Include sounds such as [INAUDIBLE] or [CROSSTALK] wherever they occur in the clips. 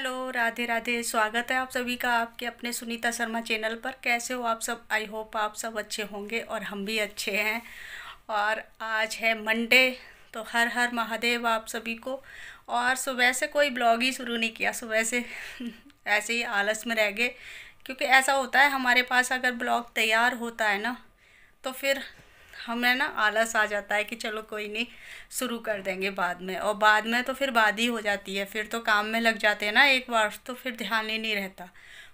Hello, Radhe Radhe, स्वागत है आप सभी का आपके अपने सुनीता शर्मा चैनल पर। कैसे हो आप सब? आई होप आप सब अच्छे होंगे और हम भी अच्छे हैं। और आज है मंडे तो हर हर महादेव आप सभी को। और सुबह से कोई ब्लॉग ही शुरू नहीं किया, सुबह से [LAUGHS] ऐसे ही आलस में रह गए। क्योंकि ऐसा होता है, हमारे पास अगर ब्लॉग तैयार होता है ना तो फिर हमें ना आलस आ जाता है कि चलो कोई नहीं, शुरू कर देंगे बाद में। और बाद में तो फिर बाद ही हो जाती है। फिर तो काम में लग जाते हैं ना एक बार तो फिर ध्यान ही नहीं रहता।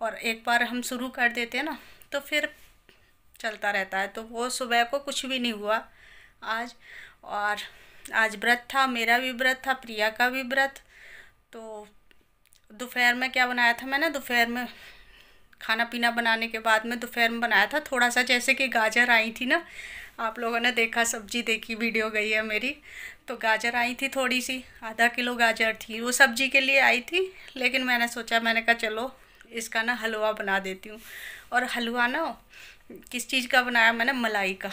और एक बार हम शुरू कर देते हैं ना तो फिर चलता रहता है। तो वो सुबह को कुछ भी नहीं हुआ। आज, और आज व्रत था, मेरा भी व्रत था, प्रिया का भी व्रत। तो दोपहर में क्या बनाया था मैंने? दोपहर में खाना पीना बनाने के बाद में दोपहर में बनाया था। थोड़ा सा जैसे कि गाजर आई थी ना आप लोगों ने देखा, सब्ज़ी देखी, वीडियो गई है मेरी। तो गाजर आई थी थोड़ी सी आधा किलो गाजर थी। वो सब्ज़ी के लिए आई थी, लेकिन मैंने सोचा, मैंने कहा, चलो, इसका ना हलवा बना देती हूँ। और हलवा ना, किस चीज़ का बनाया मैंने? मलाई का।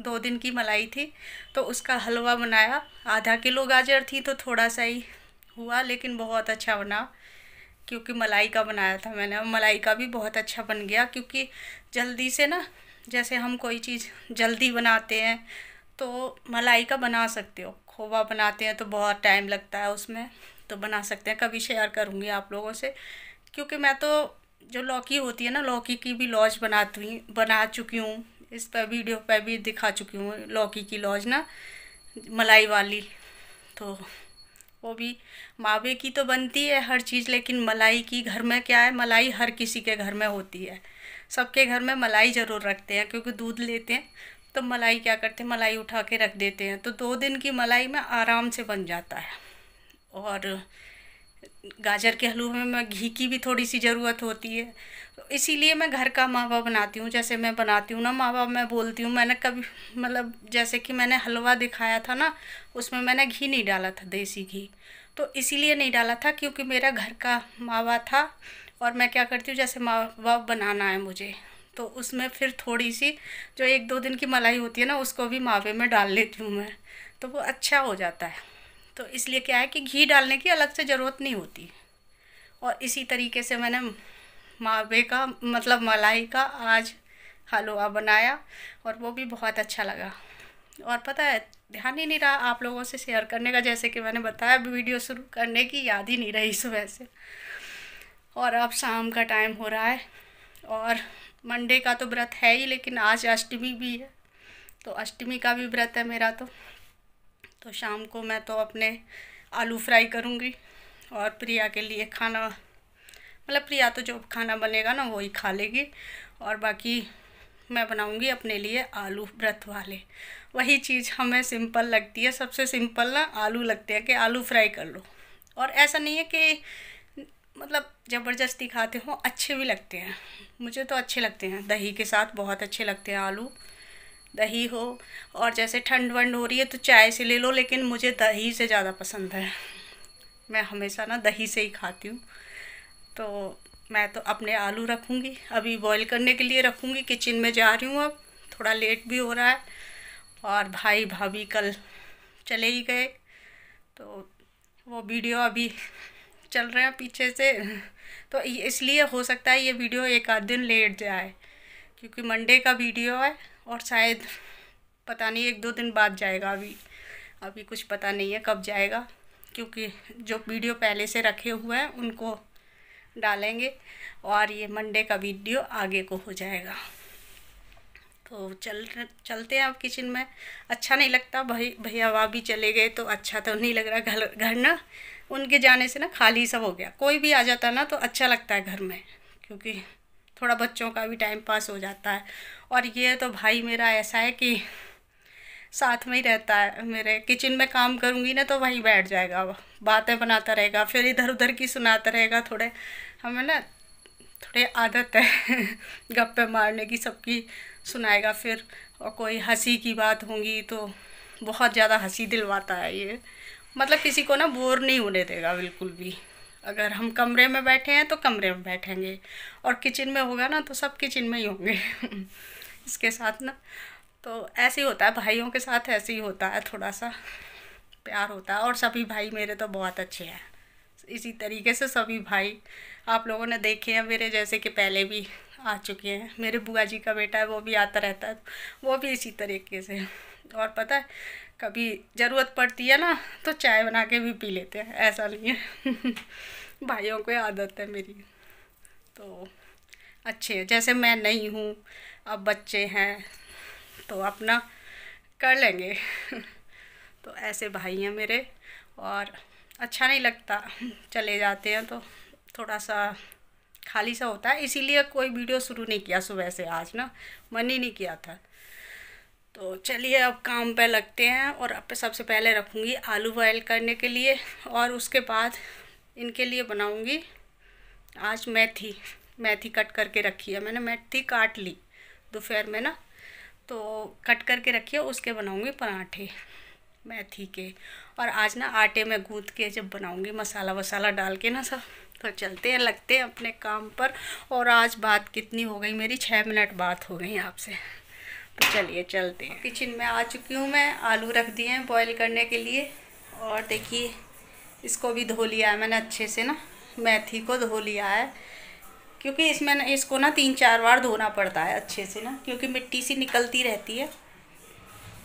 दो दिन की मलाई थी तो उसका हलवा बनाया। आधा किलो गाजर थी तो थोड़ा सा ही हुआ, लेकिन बहुत अच्छा बना, क्योंकि मलाई का बनाया था मैंने। मलाई का भी बहुत अच्छा बन गया, क्योंकि जल्दी से ना जैसे हम कोई चीज़ जल्दी बनाते हैं तो मलाई का बना सकते हो। खोवा बनाते हैं तो बहुत टाइम लगता है उसमें तो बना सकते हैं। कभी शेयर करूँगी आप लोगों से, क्योंकि मैं तो जो लौकी होती है ना, लौकी की भी लॉज बनाती हूँ, बना चुकी हूँ। इस पर वीडियो पर भी दिखा चुकी हूँ, लौकी की लॉज ना, मलाई वाली। तो वो भी मावे की तो बनती है हर चीज़, लेकिन मलाई की घर में क्या है, मलाई हर किसी के घर में होती है। सबके घर में मलाई ज़रूर रखते हैं, क्योंकि दूध लेते हैं तो मलाई क्या करते हैं, मलाई उठा के रख देते हैं तो दो दिन की मलाई में आराम से बन जाता है। और गाजर के हलवे में मैं घी की भी थोड़ी सी ज़रूरत होती है, इसीलिए मैं घर का मावा बनाती हूँ, जैसे मैं बनाती हूँ ना मावा, मैं बोलती हूँ, मैंने कभी मतलब जैसे कि मैंने हलवा दिखाया था ना, उसमें मैंने घी नहीं डाला था, देसी घी तो इसीलिए नहीं डाला था, क्योंकि मेरा घर का मावा था और मैं क्या करती हूँ, जैसे मावा बनाना है मुझे तो उसमें फिर थोड़ी सी जो एक दो दिन की मलाई होती है ना, उसको भी मावे में डाल लेती हूँ मैं तो वो अच्छा हो जाता है। तो इसलिए क्या है कि घी डालने की अलग से ज़रूरत नहीं होती। और इसी तरीके से मैंने मावे का मतलब मलाई का आज हलवा बनाया और वो भी बहुत अच्छा लगा। और पता है, ध्यान ही नहीं रहा आप लोगों से शेयर करने का, जैसे कि मैंने बताया, वीडियो शुरू करने की याद ही नहीं रही सुबह से। और अब शाम का टाइम हो रहा है और मंडे का तो व्रत है ही, लेकिन आज अष्टमी भी है। तो अष्टमी का भी व्रत है मेरा तो। तो शाम को मैं तो अपने आलू फ्राई करूँगी और प्रिया के लिए खाना मतलब प्रिया तो जो खाना बनेगा ना, वही खा लेगी। और बाकी मैं बनाऊँगी अपने लिए आलू व्रत वाले। वही चीज़ हमें सिंपल लगती है, सबसे सिंपल ना आलू लगते हैं कि आलू फ्राई कर लो। और ऐसा नहीं है कि मतलब ज़बरदस्ती खाते हो, अच्छे भी लगते हैं। मुझे तो अच्छे लगते हैं। दही के साथ बहुत अच्छे लगते हैं आलू। दही हो, और जैसे ठंड वंड हो रही है तो चाय से ले लो, लेकिन मुझे दही से ज़्यादा पसंद है। मैं हमेशा ना दही से ही खाती हूँ। तो मैं तो अपने आलू रखूँगी। अभी बॉईल करने के लिए रखूँगी। किचन में जा रही हूँ अब। थोड़ा लेट भी हो रहा है। और भाई भाभी कल चले ही गए। तो वो वीडियो अभी चल रहे हैं पीछे से। [LAUGHS] तो इसलिए हो सकता है ये वीडियो एक आध दिन लेट जाए, क्योंकि मंडे का वीडियो है और शायद पता नहीं, एक दो दिन बाद जाएगा अभी। अभी कुछ पता नहीं है कब जाएगा, क्योंकि जो वीडियो पहले से रखे हुए हैं, उनको डालेंगे और ये मंडे का वीडियो आगे को हो जाएगा। तो चल, चलते हैं अब किचन में। अच्छा नहीं लगता, भाई, भैया भाभी चले गए तो अच्छा तो नहीं लग रहा घर घर ना। उनके जाने से ना खाली सब हो गया। कोई भी आ जाता ना तो अच्छा लगता है घर में, क्योंकि थोड़ा बच्चों का भी टाइम पास हो जाता है। और ये तो भाई मेरा ऐसा है कि साथ में ही रहता है। मेरे किचन में काम करूँगी ना तो वहीं बैठ जाएगा, बातें बनाता रहेगा, फिर इधर उधर की सुनाता रहेगा, थोड़े हमें ना थोड़ी आदत है [LAUGHS] गप्पे मारने की, सबकी सुनाएगा, फिर और कोई हँसी की बात होंगी तो बहुत ज़्यादा हँसी दिलवाता है ये। मतलब किसी को ना बोर नहीं होने देगा बिल्कुल भी। अगर हम कमरे में बैठे हैं तो कमरे में बैठेंगे। और किचन में होगा ना तो सब किचन में ही होंगे। [LAUGHS] इसके साथ ना तो ऐसे ही होता है, भाइयों के साथ ऐसे ही होता है थोड़ा सा प्यार होता है और सभी भाई मेरे तो बहुत अच्छे हैं। इसी तरीके से सभी भाई आप लोगों ने देखे हैं मेरे जैसे कि पहले भी आ चुके हैं। मेरे बुआ जी का बेटा है, वो भी आता रहता है, वो भी इसी तरीके से। और पता है कभी ज़रूरत पड़ती है ना तो चाय बना के भी पी लेते हैं, ऐसा नहीं है। [LAUGHS] भाइयों को आदत है मेरी। तो अच्छे हैं, जैसे मैं नहीं हूँ, अब बच्चे हैं तो अपना कर लेंगे। [LAUGHS] तो ऐसे भाई हैं मेरे, और अच्छा नहीं लगता, चले जाते हैं तो थोड़ा सा खाली सा होता है, इसीलिए कोई वीडियो शुरू नहीं किया सुबह से आज ना, मन ही नहीं किया था। तो चलिए अब काम पे लगते हैं और अब सबसे पहले रखूँगी आलू बॉयल करने के लिए और उसके बाद इनके लिए बनाऊँगी आज मेथी मेथी कट करके रखी है मैंने, मेथी काट ली दोपहर में ना तो कट करके रखी है, उसके बनाऊँगी पराठे मेथी के। और आज ना आटे में गूँथ के जब बनाऊँगी मसाला वसाला डाल के ना सब तो चलते हैं, लगते हैं अपने काम पर। और आज बात कितनी हो गई मेरी छः मिनट बात हो गई आपसे। तो चलिए चलते हैं। किचन में आ चुकी हूँ मैं। आलू रख दिए हैं बॉईल करने के लिए। और देखिए इसको भी धो लिया है मैंने अच्छे से ना। मेथी को धो लिया है। क्योंकि इसमें न, इसको ना तीन चार बार धोना पड़ता है अच्छे से ना। क्योंकि मिट्टी सी निकलती रहती है।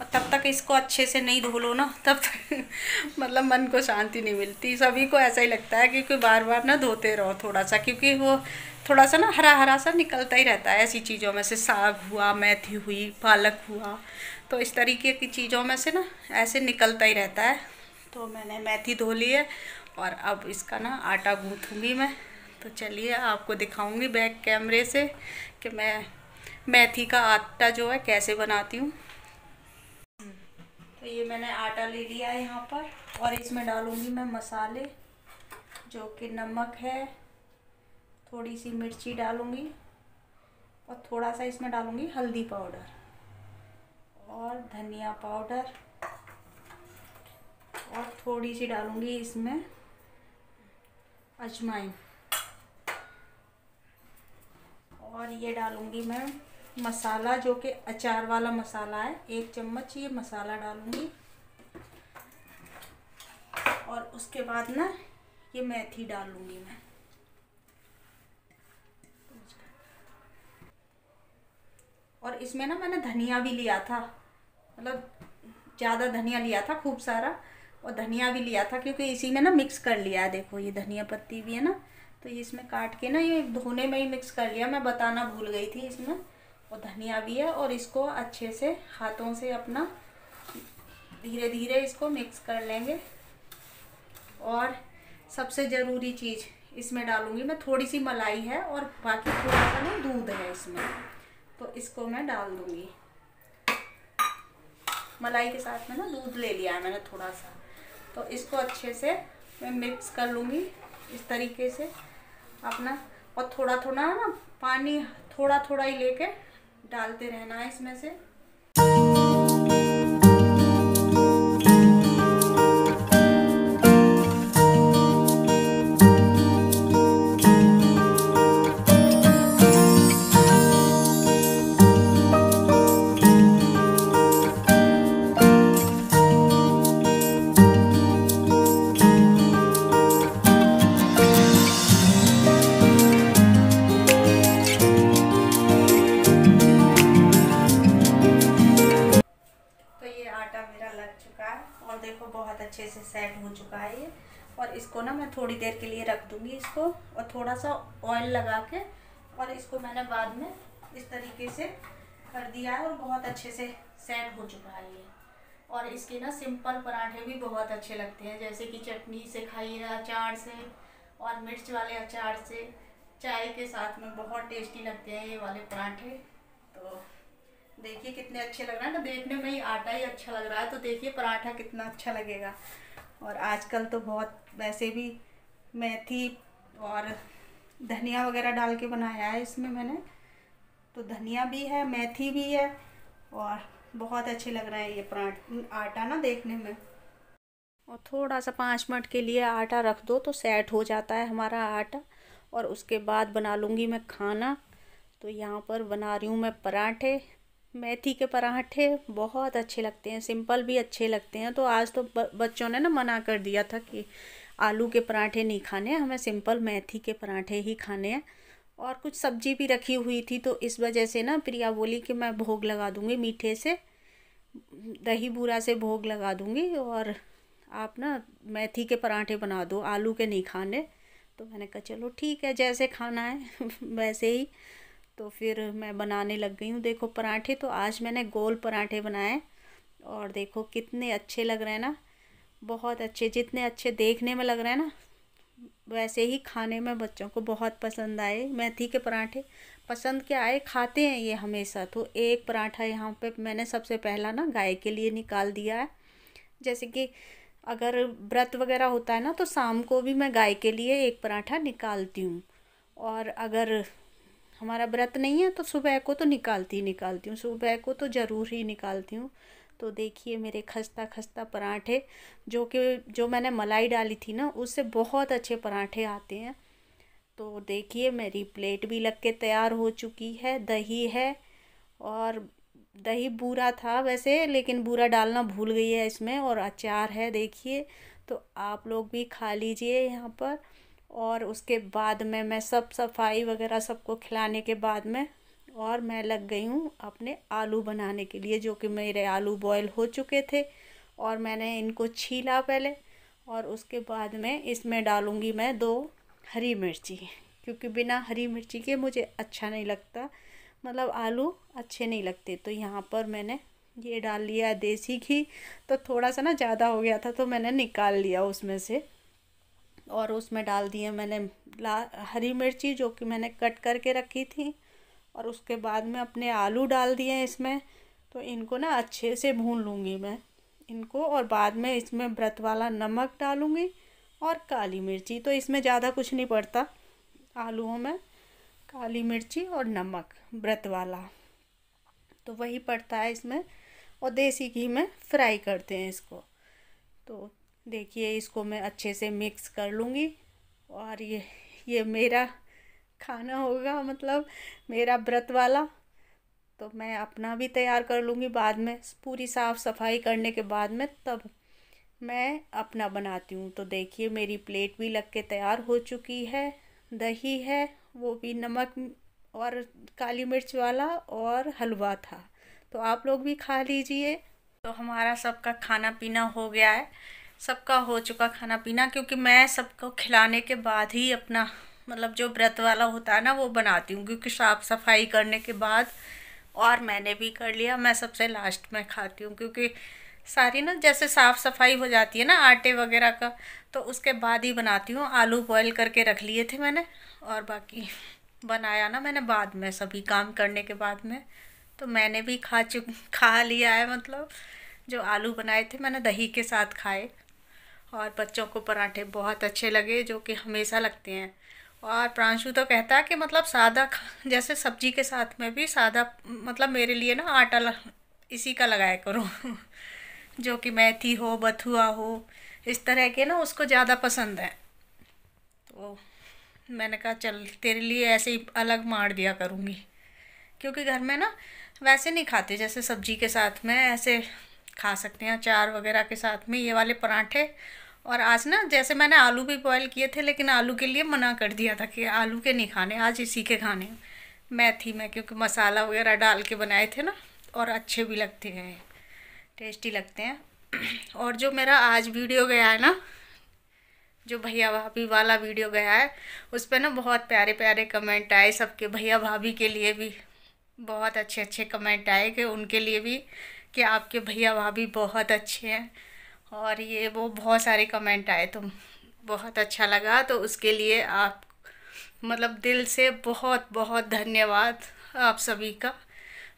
और तब तक इसको अच्छे से नहीं धो लो ना तब तक [LAUGHS] मतलब मन को शांति नहीं मिलती। सभी को ऐसा ही लगता है क्योंकि बार बार ना धोते रहो थोड़ा सा। क्योंकि वो थोड़ा सा ना हरा हरा सा निकलता ही रहता है ऐसी चीज़ों में से। साग हुआ, मेथी हुई, पालक हुआ। तो इस तरीके की चीज़ों में से ना ऐसे निकलता ही रहता है। तो मैंने मेथी धो ली है और अब इसका ना आटा गूँथूँगी मैं। तो चलिए आपको दिखाऊँगी बैक कैमरे से कि मैं मेथी का आटा जो है कैसे बनाती हूँ। तो ये मैंने आटा ले लिया है यहाँ पर और इसमें डालूँगी मैं मसाले, जो कि नमक है थोड़ी सी मिर्ची डालूँगी और थोड़ा सा इसमें डालूँगी हल्दी पाउडर और धनिया पाउडर और थोड़ी सी डालूँगी इसमें अजवाइन। और ये डालूँगी मैं मसाला जो कि अचार वाला मसाला है, एक चम्मच ये मसाला डालूँगी। और उसके बाद ना ये मेथी डालूँगी मैं। और इसमें ना मैंने धनिया भी लिया था। मतलब ज़्यादा धनिया लिया था, खूब सारा, और धनिया भी लिया था क्योंकि इसी में ना मिक्स कर लिया है। देखो, ये धनिया पत्ती भी है ना तो ये इसमें काट के ना ये धोने में ही मिक्स कर लिया। मैं बताना भूल गई थी इसमें। और धनिया भी है और इसको अच्छे से हाथों से अपना धीरे धीरे इसको मिक्स कर लेंगे। और सबसे ज़रूरी चीज़ इसमें डालूँगी मैं, थोड़ी सी मलाई है और बाकी थोड़ा सा ना दूध है इसमें। तो इसको मैं डाल दूँगी। मलाई के साथ में ना दूध ले लिया है मैंने थोड़ा सा। तो इसको अच्छे से मैं मिक्स कर लूँगी इस तरीके से अपना। और थोड़ा थोड़ा ना पानी थोड़ा थोड़ा ही लेके डालते रहना है इसमें से। अच्छे से सेट हो चुका है ये। और इसको ना मैं थोड़ी देर के लिए रख दूँगी इसको और थोड़ा सा ऑयल लगा के और इसको मैंने बाद में इस तरीके से कर दिया है और बहुत अच्छे से सेट हो चुका है ये। और इसके ना सिंपल पराठे भी बहुत अच्छे लगते हैं, जैसे कि चटनी से खाइए अचार से और मिर्च वाले अचार से, चाय के साथ में बहुत टेस्टी लगते हैं ये वाले पराठे। तो देखिए कितने अच्छे लग रहे हैं। ना देखने में ही आटा ही अच्छा लग रहा है तो देखिए पराठा कितना अच्छा लगेगा। और आजकल तो बहुत, वैसे भी मेथी और धनिया वगैरह डाल के बनाया है इसमें मैंने। तो धनिया भी है, मेथी भी है, और बहुत अच्छे लग रहे हैं ये पराठा, आटा ना देखने में। और थोड़ा सा पाँच मिनट के लिए आटा रख दो तो सेट हो जाता है हमारा आटा। और उसके बाद बना लूँगी मैं खाना। तो यहाँ पर बना रही हूँ मैं पराठे। मेथी के पराठे बहुत अच्छे लगते हैं, सिंपल भी अच्छे लगते हैं। तो आज तो बच्चों ने ना मना कर दिया था कि आलू के पराठे नहीं खाने हमें सिंपल मेथी के पराठे ही खाने हैं। और कुछ सब्ज़ी भी रखी हुई थी तो इस वजह से ना प्रिया बोली कि मैं भोग लगा दूँगी मीठे से, दही बूरा से भोग लगा दूँगी और आप ना मेथी के पराठे बना दो, आलू के नहीं खाने। तो मैंने कहा, चलो ठीक है, जैसे खाना है, [LAUGHS] वैसे ही तो फिर मैं बनाने लग गई हूँ। देखो, पराठे तो आज मैंने गोल पराठे बनाए और देखो कितने अच्छे लग रहे हैं ना। बहुत अच्छे, जितने अच्छे देखने में लग रहे हैं ना, वैसे ही खाने में बच्चों को बहुत पसंद आए मेथी के पराठे। पसंद क्या आए? खाते हैं ये हमेशा। तो एक पराठा यहाँ पे मैंने सबसे पहला ना गाय के लिए निकाल दिया है। जैसे कि अगर व्रत वगैरह होता है ना तो शाम को भी मैं गाय के लिए एक पराठा निकालती हूँ। और अगर हमारा व्रत नहीं है तो सुबह को तो निकालती ही निकालती हूँ। सुबह को तो ज़रूर ही निकालती हूँ। तो देखिए मेरे खस्ता खस्ता पराठे, जो कि, जो मैंने मलाई डाली थी ना, उससे बहुत अच्छे पराठे आते हैं। तो देखिए मेरी प्लेट भी लग के तैयार हो चुकी है। दही है और दही बूरा था वैसे, लेकिन बूरा डालना भूल गई है इसमें और अचार है देखिए। तो आप लोग भी खा लीजिए यहाँ पर। और उसके बाद में मैं सब सफ़ाई वगैरह सबको खिलाने के बाद में और मैं लग गई हूँ अपने आलू बनाने के लिए, जो कि मेरे आलू बॉयल हो चुके थे और मैंने इनको छीला पहले और उसके बाद में इसमें डालूँगी मैं दो हरी मिर्ची, क्योंकि बिना हरी मिर्ची के मुझे अच्छा नहीं लगता मतलब आलू अच्छे नहीं लगते। तो यहाँ पर मैंने ये डाल लिया देसी घी तो थोड़ा सा ना ज़्यादा हो गया था तो मैंने निकाल लिया उसमें से। और उसमें डाल दिए मैंने ला, हरी मिर्ची जो कि मैंने कट करके रखी थी और उसके बाद में अपने आलू डाल दिए इसमें। तो इनको ना अच्छे से भून लूँगी मैं। इनको और बाद में इसमें व्रत वाला नमक डालूँगी और काली मिर्ची। तो इसमें ज़्यादा कुछ नहीं पड़ता आलूओं में। काली मिर्ची और नमक, व्रत वाला। तो वही पड़ता है इसमें और देसी घी में फ्राई करते हैं इसको। तो देखिए, इसको मैं अच्छे से मिक्स कर लूँगी। और ये ये मेरा खाना होगा मतलब मेरा व्रत वाला। तो मैं अपना भी तैयार कर लूँगी बाद में, पूरी साफ़ सफ़ाई करने के बाद में, तब मैं अपना बनाती हूँ। तो देखिए, मेरी प्लेट भी लग के तैयार हो चुकी है। दही है, वो भी नमक और काली मिर्च वाला और हलवा था। तो आप लोग भी खा लीजिए। तो हमारा सबका खाना पीना हो गया है। सबका हो चुका खाना पीना, क्योंकि मैं सबको खिलाने के बाद ही अपना मतलब जो व्रत वाला होता है ना, वो बनाती हूँ, क्योंकि साफ़ सफ़ाई करने के बाद और मैंने भी कर लिया। मैं सबसे लास्ट में खाती हूँ, क्योंकि सारी ना, जैसे साफ़ सफ़ाई हो जाती है ना, आटे वगैरह का तो उसके बाद ही बनाती हूँ। आलू बॉईल करके रख लिए थे मैंने, और बाकी बनाया ना मैंने बाद में, सभी काम करने के बाद में तो मैंने भी खा चुक, खा लिया है मतलब। जो आलू बनाए थे, मैंने दही के साथ खाए। और बच्चों को पराठे बहुत अच्छे लगे, जो कि हमेशा लगते हैं। और प्रांशु तो कहता है कि मतलब सादा जैसे सब्ज़ी के साथ में भी सादा मतलब मेरे लिए ना आटा इसी का लगाया करो। [LAUGHS] जो कि मैथी हो, बथुआ हो, इस तरह के ना उसको ज़्यादा पसंद है। तो मैंने कहा, चल, तेरे लिए ऐसे ही अलग मार दिया करूँगी। क्योंकि घर में ना वैसे नहीं खाते, जैसे सब्ज़ी के साथ में ऐसे खा सकते हैं, अचार वगैरह के साथ में ये वाले पराठे। और आज ना, जैसे मैंने आलू भी बॉयल किए थे, लेकिन आलू के लिए मना कर दिया था कि आलू के नहीं खाने, आज इसी के खाने मैथी में, क्योंकि मसाला वगैरह डाल के बनाए थे ना, और अच्छे भी लगते हैं, टेस्टी लगते हैं। और जो मेरा आज वीडियो गया है ना, जो भैया भाभी वाला वीडियो गया है, उस पर ना बहुत प्यारे प्यारे कमेंट आए सबके, भैया भाभी के लिए भी। बहुत अच्छे अच्छे कमेंट आए कि उनके लिए भी, कि आपके भैया भाभी बहुत अच्छे हैं। और ये वो बहुत सारे कमेंट आए तो बहुत अच्छा लगा। तो उसके लिए आप मतलब दिल से बहुत बहुत धन्यवाद आप सभी का,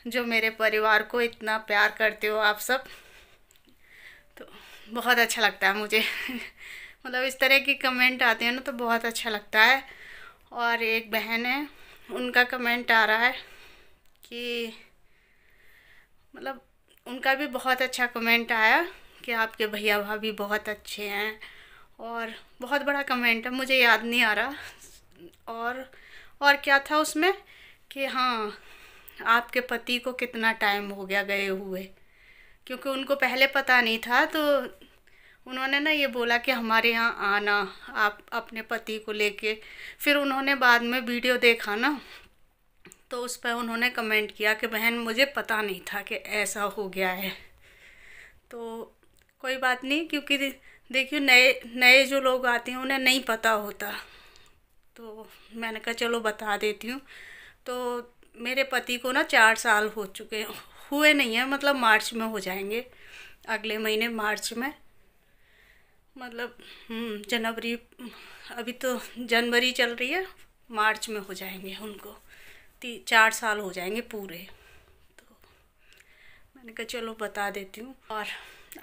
जो मेरे परिवार को इतना प्यार करते हो आप सब। तो बहुत अच्छा लगता है मुझे। [LAUGHS] मतलब इस तरह की कमेंट आते हैं ना तो बहुत अच्छा लगता है। और एक बहन है, उनका कमेंट आ रहा है कि मतलब उनका भी बहुत अच्छा कमेंट आया। कि आपके भैया भाभी बहुत अच्छे हैं और बहुत बड़ा कमेंट है, मुझे याद नहीं आ रहा। और और क्या था उसमें? कि हाँ आपके पति को कितना टाइम हो गया गए हुए। क्योंकि उनको पहले पता नहीं था तो उन्होंने ना ये बोला कि हमारे यहाँ आना, आप अपने पति को लेके। फिर उन्होंने बाद में वीडियो देखा ना तो उस पर उन्होंने कमेंट किया कि बहन, मुझे पता नहीं था कि ऐसा हो गया है। तो कोई बात नहीं क्योंकि देखियो नए नए जो लोग आते हैं उन्हें नहीं पता होता। तो मैंने कहा चलो बता देती हूँ। तो मेरे पति को ना चार साल हो चुके हुए नहीं हैं मतलब मार्च में हो जाएँगे अगले महीने मार्च में। मतलब हम्म, जनवरी अभी तो जनवरी चल रही है मार्च में हो जाएँगे उनको। ती चार साल हो जाएँगे पूरे। तो मैंने कहा चलो बता देती हूँ। और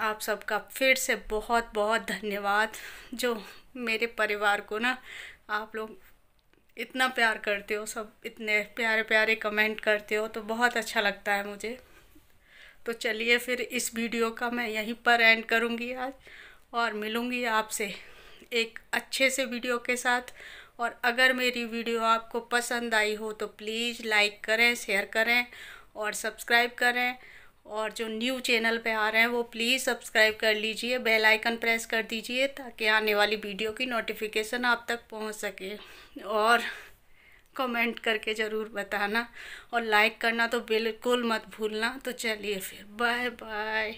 आप सबका फिर से बहुत बहुत धन्यवाद, जो मेरे परिवार को ना आप लोग इतना प्यार करते हो, सब इतने प्यारे प्यारे कमेंट करते हो तो बहुत अच्छा लगता है मुझे। तो चलिए फिर इस वीडियो का मैं यहीं पर एंड करूँगी आज, और मिलूँगी आपसे एक अच्छे से वीडियो के साथ। और अगर मेरी वीडियो आपको पसंद आई हो तो प्लीज़ लाइक करें, शेयर करें, और सब्सक्राइब करें। और जो न्यू चैनल पे आ रहे हैं, वो प्लीज़ सब्सक्राइब कर लीजिए बेल आइकन प्रेस कर दीजिए, ताकि आने वाली वीडियो की नोटिफिकेशन आप तक पहुँच सके। और कमेंट करके ज़रूर बताना और लाइक करना तो बिल्कुल मत भूलना। तो चलिए फिर बाय बाय